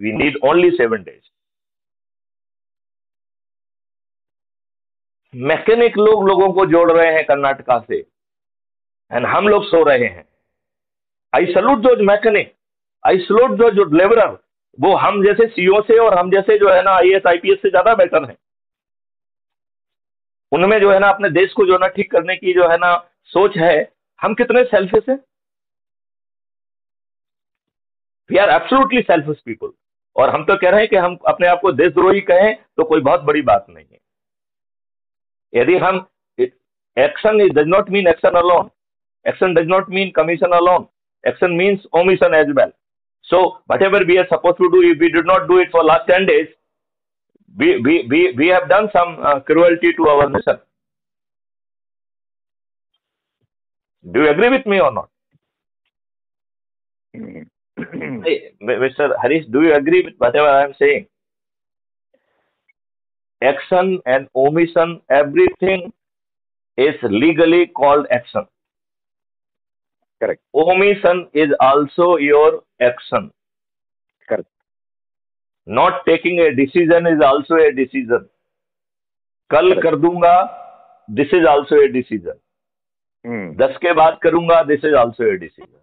We need only seven days. Mechanic लोग लोगों को जोड़ रहे हैं कर्नाटका से। एंड हम लोग सो रहे हैं। I salute to mechanic I salute to जो लेबरर वो हम जैसे सीओ से और हम जैसे जो है ना आई एस आईपीएस से ज़्यादा बेटर है। उनमें जो है ना अपने देश को जो है ना ठीक करने की जो है ना सोच है। हम कितने सेल्फिश हैं? We are absolutely selfish people और हम तो कह रहे हैं कि हम अपने आप को देशद्रोही कहें तो कोई बहुत बड़ी बात नहीं है। यदि हम action is does not mean action alone action does not mean commission alone action means omission as well so whatever we are suppose to do we did not do it for last ten days we have done some cruelty to our nation do agree with me or not hey, Mr. Harish, do you agree with whatever I am saying? Action and omission, everything is legally called action. Correct. Omission is also your action. Correct. Not taking a decision is also a decision. कल Correct. कर दूँगा this is also a decision Hmm. दस के बाद करूँगा this is also a decision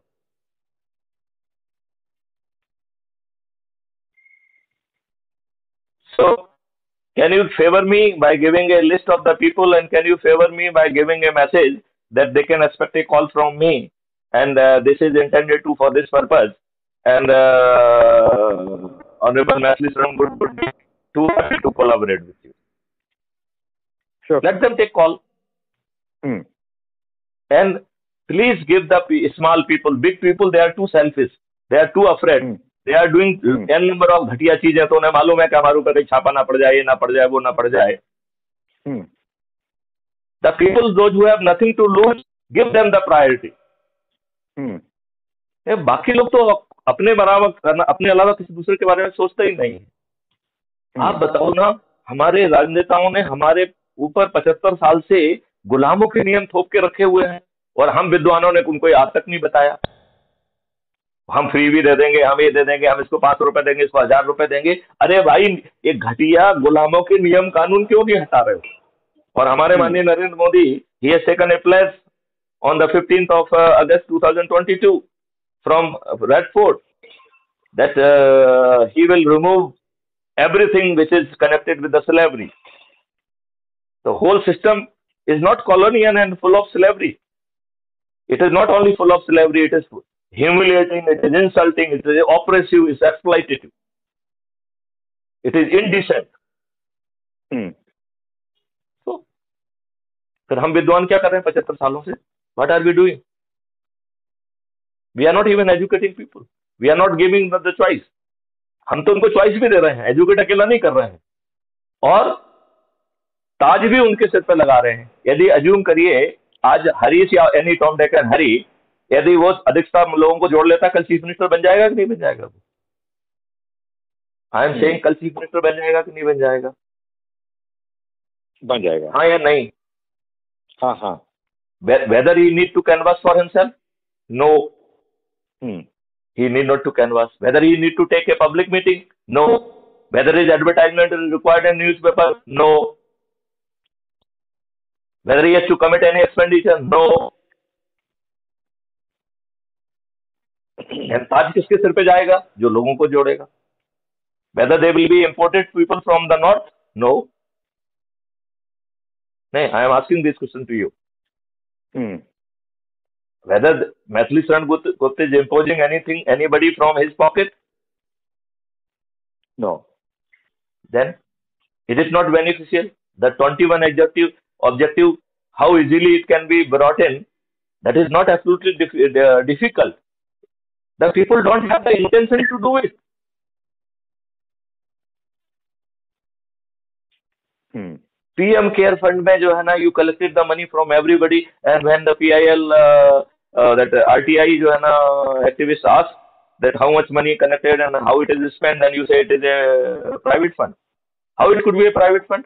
So, can you favor me by giving a list of the people and can you favor me by giving a message that they can expect a call from me and uh, this is intended to for this purpose and uh, Honorable Matthew Sram would, would be too happy to collaborate with you. Sure. Let them take call Hmm. and please give the small people, big people, they are too selfish. They are too afraid. Hmm. Are doing Hmm. n number of घटिया चीज़ें तो उन्हें मालूम है कि हमारे ऊपर कहीं छापा ना पड़ जाए ये ना पड़ जाए वो ना पड़ जाए Hmm. those who have nothing to lose give them the priority Hmm. ये बाकी लोग तो अपने बराबर अपने अलावा किसी दूसरे के बारे में सोचते ही नहीं है आप बताओ ना हमारे राजनेताओं ने हमारे ऊपर पचहत्तर साल से गुलामों के नियम थोप के रखे हुए हैं और हम विद्वानों ने उनको आज तक नहीं बताया हम फ्री भी दे देंगे हम ये दे देंगे हम इसको पाँच रुपए देंगे इसको हज़ार रुपए देंगे। अरे भाई ये घटिया गुलामों के नियम कानून क्यों नहीं हटा रहे हो? और हमारे हम्म। माननीय Narendra Modi he has taken a on the fifteenth of August two thousand twenty two from Red Fort that he will remove everything which is connected with the slavery the whole system is not colonial and full of slavery it is not only full of slavery it is full humiliating, it is insulting, it is oppressive, it is exploitative. It is indecent. Hmm. फिर हम विद्वान क्या कर रहे हैं पचहत्तर सालों से? What are we doing we are not even educating people we are not giving the choice हम तो उनको चॉइस भी दे रहे हैं. एजुकेट अकेला नहीं कर रहे हैं. और ताज भी उनके सिर पर लगा रहे हैं. यदि अज्यूम करिए आज हरीश या एनी टॉम डेकर हरी यदि वो अध्यक्षता लोगों को जोड़ लेता कल चीफ मिनिस्टर बन जाएगा कि नहीं बन जाएगा आई एम सेइंग कल चीफ मिनिस्टर बन जाएगा कि नहीं बन जाएगा? बन जाएगा। हाँ या नहीं? हाँ हाँ। Whether he need to canvass for himself no he need not to canvass whether he need to take a public meeting no whether is advertisement is required in newspaper no whether he has to commit any expenditure no धनताज किसके सिर पे जाएगा? जो लोगों को जोड़ेगा। Whether they will be imported people from the north no नहीं I am asking this question to you whether Maithili Sharan Gupt is imposing anything anybody from his pocket no then it is not beneficial the twenty one executive objective how easily it can be brought in that is not absolutely difficult The people don't have the intention to do it. Hmm. PM care fund में जो है ना you collected the money from everybody and when the PIL uh, uh, that RTI जो है ना activists ask that how much money connected and how it is spent and you say it is a private fund. How it could be a private fund?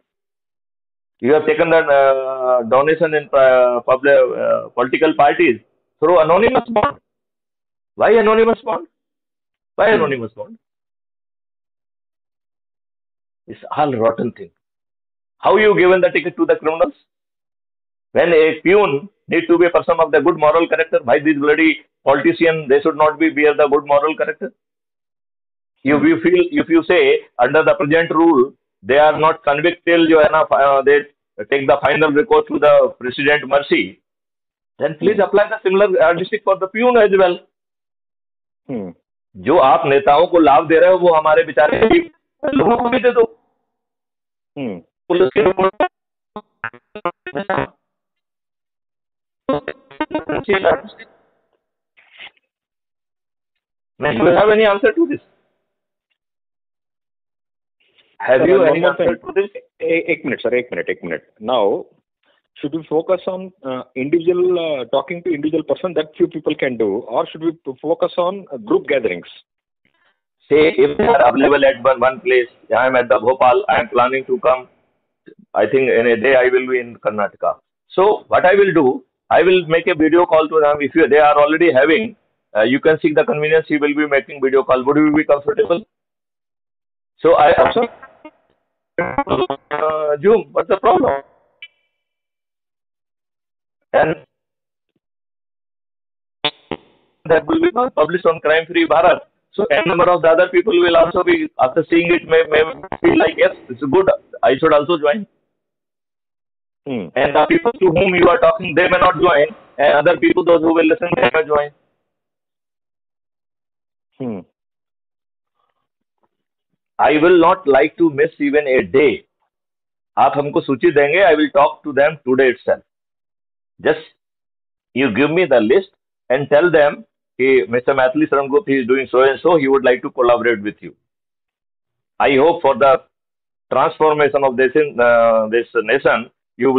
You have taken the uh, donation in uh, public uh, political parties through anonymous bond. why anonymous bond? Why Hmm. anonymous bond? It's all rotten thing. How you given the ticket to the criminals? When a peon need to be a person of the good moral character, why these bloody politicians, they should not be bear the good moral character? If you feel, if you say under the present rule, they are not convicted, till you know, uh, they take the final recourse to the president mercy, then please apply the similar district for the peon as well. हम्म। जो आप नेताओं को लाभ दे रहे हो वो हमारे बेचारे लोगों को भी दे दो। हम्म। पुलिस के you any answer to this एक मिनट सर एक मिनट एक minute. Now should we focus on uh, individual uh, talking to individual person that few people can do or should we focus on uh, group gatherings Say if they are available at one, one place, I am at the Bhopal, I am planning to come. I think in a day I will be in Karnataka. So what I will do, I will make a video call to them. If you, they are already having, uh, you can seek the convenience. He will be making video call. Would you be comfortable? So I also uh, Zoom. What's the problem? And that will be published on Crime Free Bharat. So a number of the other people will also be after seeing it may, may feel like yes, it's good. I should also join. hmm. And the people to whom you are talking, they may not join. And other people, those who will listen, they may join. Hmm. I will not like to miss even a day. आप हमको सूची देंगे I will talk to them today itself Just you give me the list and tell them, hey, Mr. Mathli Sarangupta, is doing so and so. He would like to collaborate with you. I hope for the transformation of this, in, uh, this nation, you will